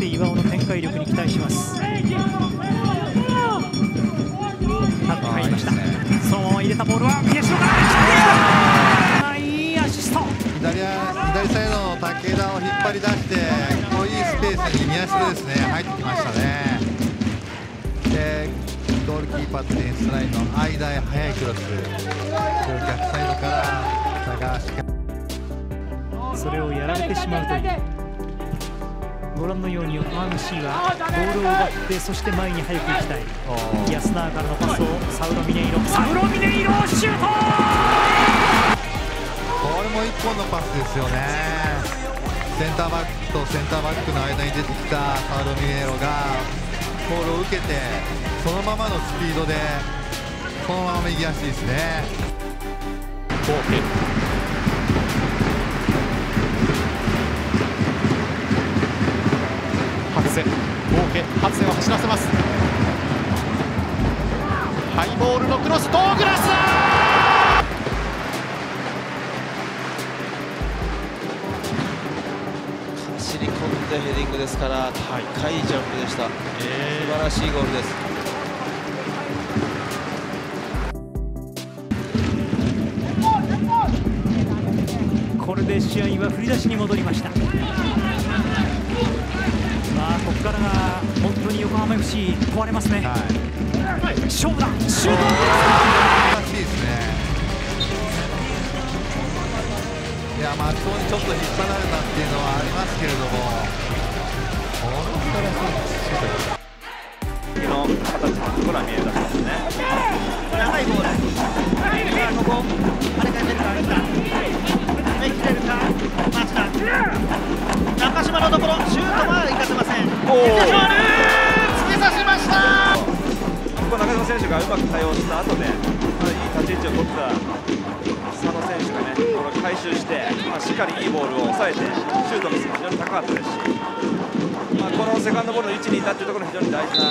して岩尾の展開力に期待します。タック入りました。そのまま入れたボールは宮代から。いいアシスト左左サイドの武田を引っ張り出してこういいスペースに宮代ですね入ってきましたね。でゴールキーパーとディフェンスラインの間へ速いクロス。逆サイドから高橋それをやられてしまうというご覧のように横浜 FC はボールを奪ってそして前に早く行きたい。安永からのパスをサウロミネイロ。サウロミネイロシュートこれも1本のパスですよね。センターバックとセンターバックの間に出てきたサウロミネイロがボールを受けてそのままのスピードでそのまま右足ですね合計初瀬を走らせます。ハイボールのクロスドーグラス走り込んでヘディングですから高いジャンプでした、素晴らしいゴールです。これで試合は振り出しに戻りましたまあここからが本当に横浜 FC 壊れますね、はい。勝負だ。シュート。いですねいや松尾にちょっと引っ張られたっていうのはありますけれども。この素晴らしいですの形。のところは見えるだけですね長いボールさあここ跳ね返せるかいいか決めきれるか松田中島のところシュートは行かせません選手がうまく対応した後で、まあ、いい立ち位置を取った佐野選手がね、これ回収して、まあ、しっかりいいボールを抑えて、シュートの率も非常に高かったですし、まあ、このセカンドボールの位置にいたというところ、非常に大事な。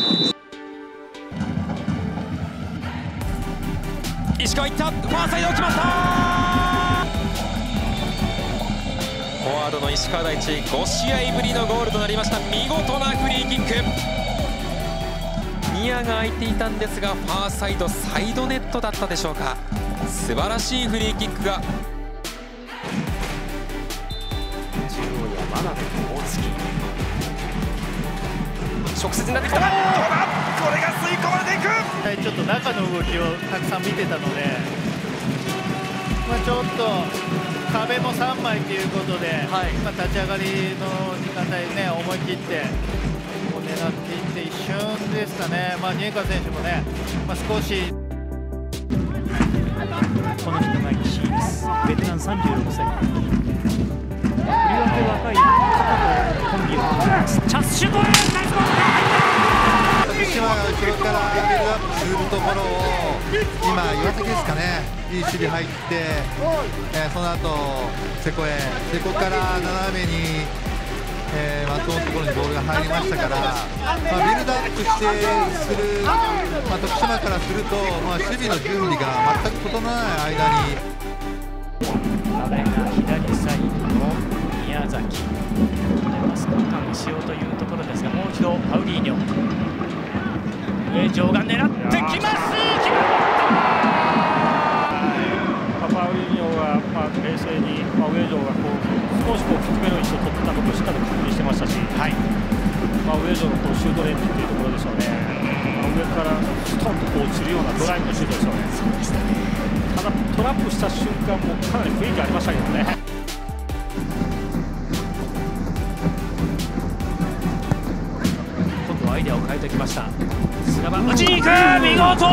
石川いった。ファーサイド決まった。フォワードの石川大地5試合ぶりのゴールとなりました。見事なフリーキック。ニアが空いていたんですがファーサイドサイドネットだったでしょうか。素晴らしいフリーキックが。中央や真鍋大月。直接になってきた。どうだこれが吸い込まれていく。ちょっと中の動きをたくさん見てたので、まあ、ちょっと壁も3枚ということで、まあ、立ち上がりの時間帯ね思い切ってですかね、まあ、ニエカ選手もね、まあ、少し。この人が石井です。ベテラン36歳。とりわけ若い方とコンビを組んでいます。チャンスシュートナイスゴール！福島が後ろからビルドアップするところを今、岩崎ですかね。いい守備入って、えーその後瀬古へ。瀬古から斜めに、えー松尾のところにボールが入りましたから、まあ、してする、まあ、徳島からすると、まあ、守備の準備が全く整わない間に。阿部が左サイドの宮崎。パス交換しようというところですがもう一度パウリーニョ。上るようなドライブのシュートでしょうね。ただトラップした瞬間もかなり雰囲気ありましたけどね。今度はアイデアを変えてきました。砂場。打ちに行く見事!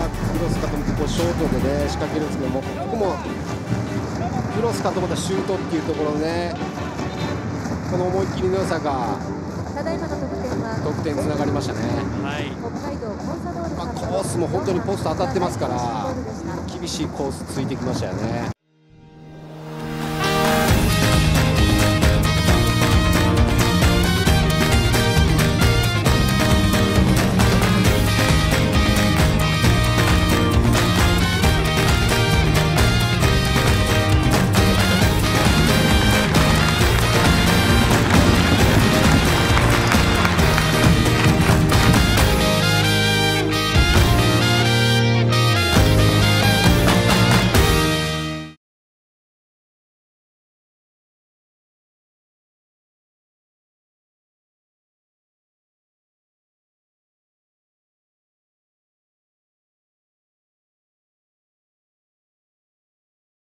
まあ、クロスかと思ってこうショートでね仕掛けるんですけどもここもクロスかと思ったらシュートっていうところねこの思い切りの良さがただいまの得点は得点につながりましたね、はい。北海道コー、スも本当にポスト当たってますから厳しいコースついてきましたよね。